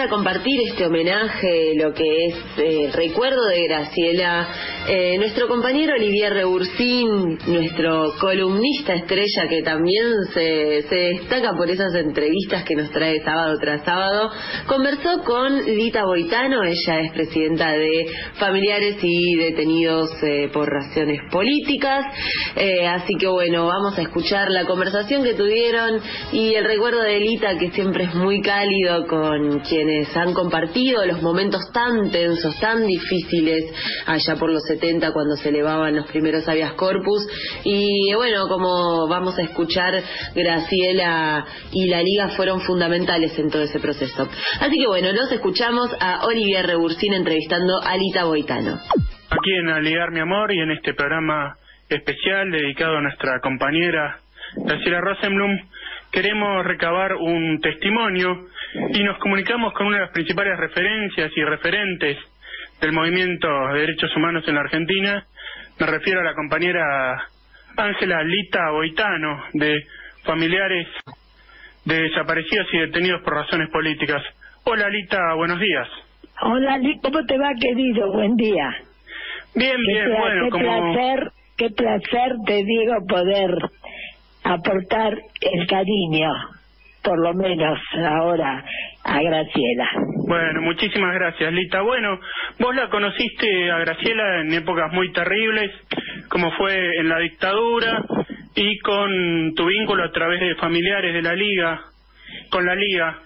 a compartir este homenaje, lo que es eh, el recuerdo de Graciela, eh, nuestro compañero Olivier Rebursín, nuestro columnista estrella que también se, se destaca por esas entrevistas que nos trae sábado tras sábado, conversó con Lita Boitano, ella es presidenta de Familiares y Detenidos eh, por Razones Políticas, así que bueno, vamos a escuchar la conversación que tuvieron y el recuerdo de Lita que siempre es muy cálido con quienes han compartido los momentos tan tensos, tan difíciles allá por los 70 cuando se elevaban los primeros habeas corpus. Y bueno, como vamos a escuchar, Graciela y la Liga fueron fundamentales en todo ese proceso. Así que bueno, los escuchamos a Olivier Rebursín entrevistando a Lita Boitano. Aquí en Aligar Mi Amor y en este programa especial dedicado a nuestra compañera Graciela Rosenblum, queremos recabar un testimonio y nos comunicamos con una de las principales referencias y referentes del movimiento de derechos humanos en la Argentina. Me refiero a la compañera Ángela Lita Boitano, de familiares de desaparecidos y detenidos por razones políticas. Hola Lita, buenos días. Hola Lita, ¿cómo te va querido? Buen día. Bien, bien, bueno, qué placer, qué placer te digo poder aportar el cariño por lo menos ahora a Graciela. Bueno, muchísimas gracias, Lita. Bueno, vos la conociste a Graciela en épocas muy terribles, como fue en la dictadura, y con tu vínculo a través de familiares de la Liga, con la Liga.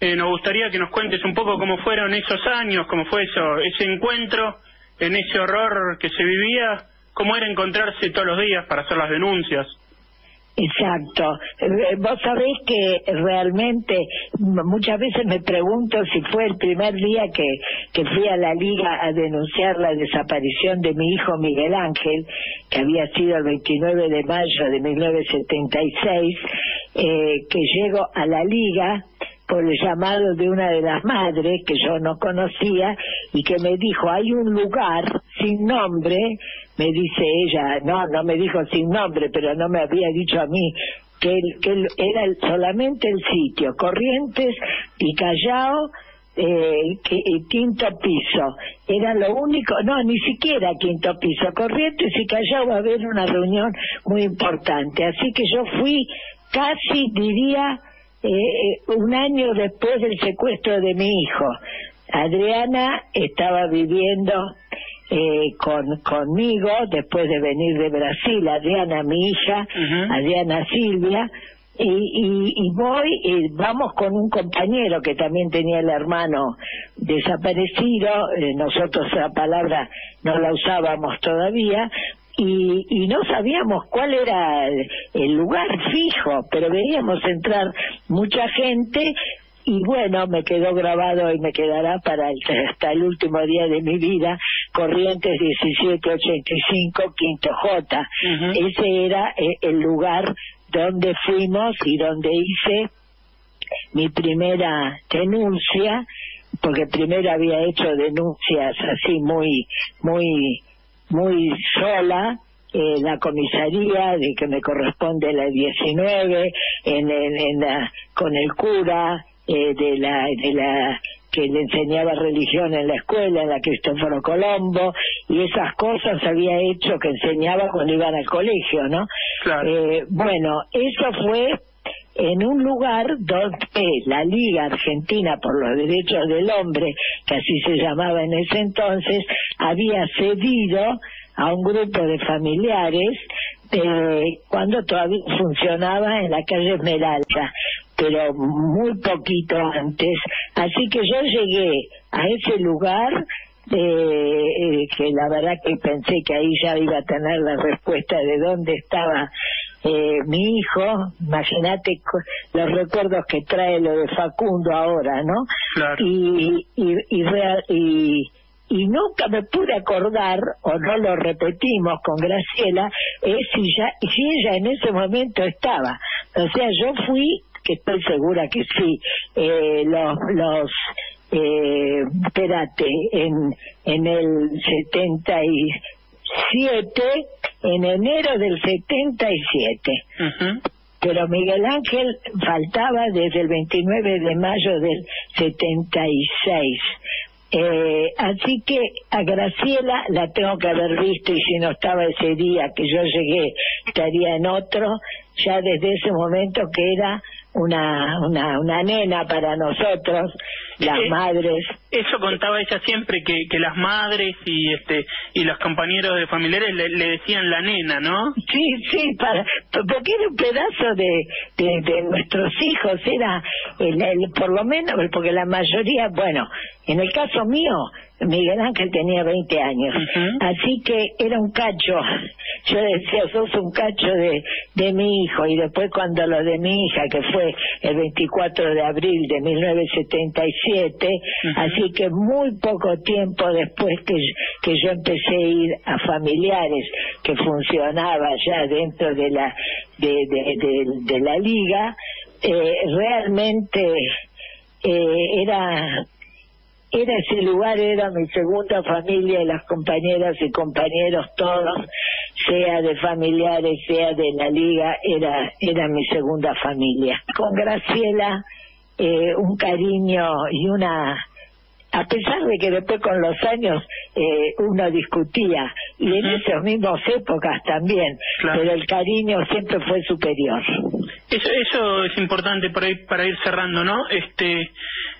Eh, nos gustaría que nos cuentes un poco cómo fueron esos años, cómo fue eso, ese encuentro, en ese horror que se vivía, cómo era encontrarse todos los días para hacer las denuncias. Exacto. Eh, vos sabés que realmente muchas veces me pregunto si fue el primer día que, fui a la liga a denunciar la desaparición de mi hijo Miguel Ángel, que había sido el 29 de mayo de 1976, eh, que llego a la liga por el llamado de una de las madres que yo no conocía y que me dijo, hay un lugar sin nombre me dice ella, no, no me dijo sin nombre, pero no me había dicho a mí que, que era solamente el sitio, Corrientes y Callao, eh, quinto piso. Era lo único, no, ni siquiera quinto piso, Corrientes y Callao va a haber una reunión muy importante. Así que yo fui casi, diría, eh, un año después del secuestro de mi hijo. Adriana estaba viviendo eh, con conmigo después de venir de Brasil, Adriana, mi hija, Adriana Silvia, y, y, y voy, y vamos con un compañero que también tenía el hermano desaparecido, eh, nosotros la palabra no la usábamos todavía, y, y no sabíamos cuál era el, lugar fijo, pero veíamos entrar mucha gente y bueno, me quedó grabado y me quedará para hasta el último día de mi vida, Corrientes 1785, Quinto J. Ese era eh, el lugar donde fuimos y donde hice mi primera denuncia, porque primero había hecho denuncias así muy, muy, muy sola, en la comisaría de que me corresponde la 19 en, en, en la, con el cura eh, de la de la que le enseñaba religión en la escuela, en la Cristóforo Colombo, y esas cosas había hecho que enseñaba cuando iban al colegio, ¿no? Eh, bueno, eso fue en un lugar donde la Liga Argentina por los Derechos del Hombre, que así se llamaba en ese entonces, había cedido a un grupo de familiares eh, cuando todavía funcionaba en la calle Esmeralda pero muy poquito antes. Así que yo llegué a ese lugar eh, que la verdad que pensé que ahí ya iba a tener la respuesta de dónde estaba eh, mi hijo, imagínate los recuerdos que trae lo de Facundo ahora, ¿no? Y, y, y, y, nunca me pude acordar, o no lo repetimos con Graciela, si, ya, si ella en ese momento estaba. O sea, yo fui que estoy segura que sí, eh, los, los eh, espérate, en, en el 77, en enero del 77. pero Miguel Ángel faltaba desde el 29 de mayo del 76. Eh, así que a Graciela la tengo que haber visto y si no estaba ese día que yo llegué estaría en otro, ya desde ese momento que era una, una, una nena para nosotros, las Eh, madres. Eso contaba ella siempre que, que las madres y este y los compañeros de familiares le, le decían la nena, ¿no? Sí, sí, para, porque era un pedazo de, de, de nuestros hijos, era el, el- por lo menos, porque la mayoría, bueno, en el caso mío, Miguel Ángel tenía 20 años, así que era un cacho. Yo decía, sos un cacho de, de mi hijo, y después cuando lo de mi hija, que fue el 24 de abril de 1977, Ujú. así que muy poco tiempo después que, que yo empecé a ir a familiares que funcionaba ya dentro de la de, de, de- de la liga eh, realmente eh, era era ese lugar era mi segunda familia y las compañeras y compañeros todos sea de familiares sea de la liga era era mi segunda familia con Graciela eh, un cariño y una a pesar de que después con los años eh, uno discutía y en esas mismas épocas también Claro. pero el cariño siempre fue superior Eso, eso es importante para ir, para ir cerrando, ¿no? Este,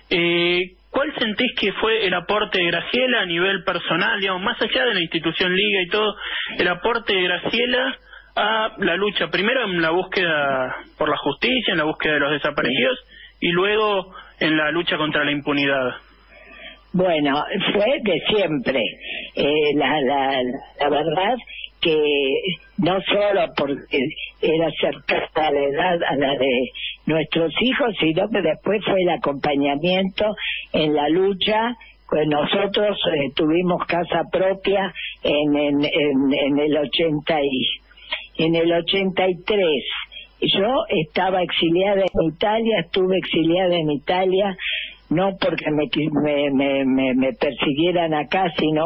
eh, ¿Cuál sentís que fue el aporte de Graciela a nivel personal, digamos, más allá de la institución Liga y todo, el aporte de Graciela a la lucha, primero en la búsqueda por la justicia, en la búsqueda de los desaparecidos, y luego en la lucha contra la impunidad? Bueno, fue de siempre. Eh, la, la, la verdad que no solo porque era cercana la edad a la de nuestros hijos, sino que después fue el acompañamiento en la lucha. Pues nosotros eh, tuvimos casa propia en, en, en, el 80 y, en el 83. Yo estaba exiliada en Italia, estuve exiliada en Italia, no porque me, me, me, me, me persiguieran acá, sino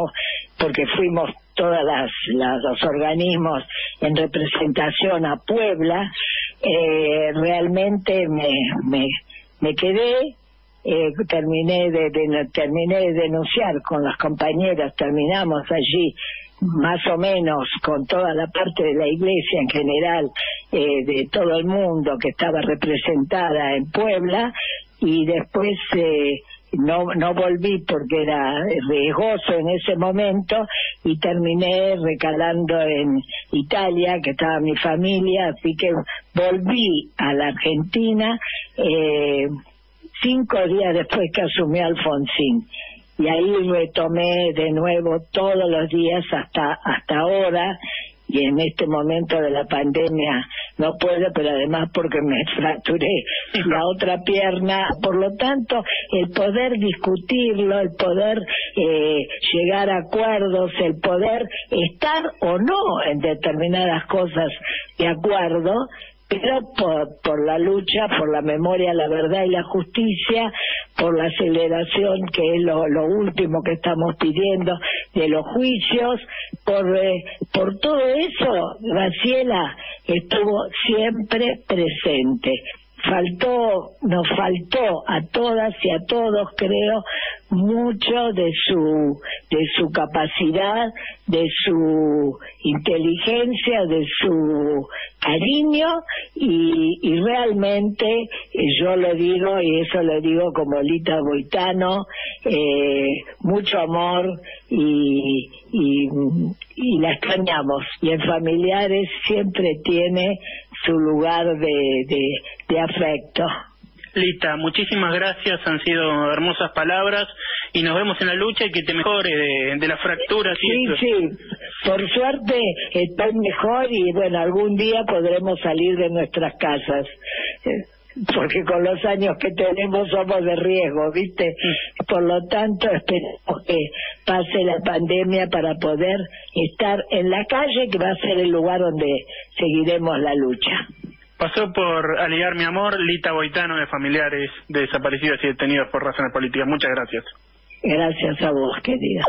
porque fuimos todas las, las- los organismos en representación a Puebla. Eh, realmente me, me, me quedé eh, terminé de, de- terminé de denunciar con las compañeras terminamos allí más o menos con toda la parte de la iglesia en general eh, de todo el mundo que estaba representada en Puebla y después eh, no no volví porque era riesgoso en ese momento y terminé recalando en Italia que estaba mi familia así que volví a la Argentina eh, cinco días después que asumió Alfonsín. Y ahí retomé de nuevo todos los días hasta, hasta ahora. Y en este momento de la pandemia no puedo, pero además porque me fracturé la otra pierna. Por lo tanto, el poder discutirlo, el poder eh, llegar a acuerdos, el poder estar o no en determinadas cosas de acuerdo, pero por, por la lucha, por la memoria, la verdad y la justicia, por la aceleración, que es lo, último que estamos pidiendo, de los juicios, por, eh, por todo eso, Graciela estuvo siempre presente. Faltó, nos faltó a todas y a todos, creo, mucho de su, de su capacidad, de su inteligencia, de su cariño y, y realmente eh, yo lo digo y eso lo digo como Lita Boitano, eh, mucho amor y, y, y la extrañamos. Y en familiares siempre tiene su lugar de, de, de afecto. Lita, muchísimas gracias, han sido hermosas palabras y nos vemos en la lucha y que te mejore de, de las fracturas y Sí, eso. sí, por suerte estoy mejor y bueno, algún día podremos salir de nuestras casas. Eh, Porque con los años que tenemos somos de riesgo, ¿viste? Por lo tanto, esperemos que pase la pandemia para poder estar en la calle, que va a ser el lugar donde seguiremos la lucha. Pasó por aliar mi amor Lita Boitano de familiares de desaparecidos y detenidos por razones políticas. Muchas gracias. Gracias a vos, querida.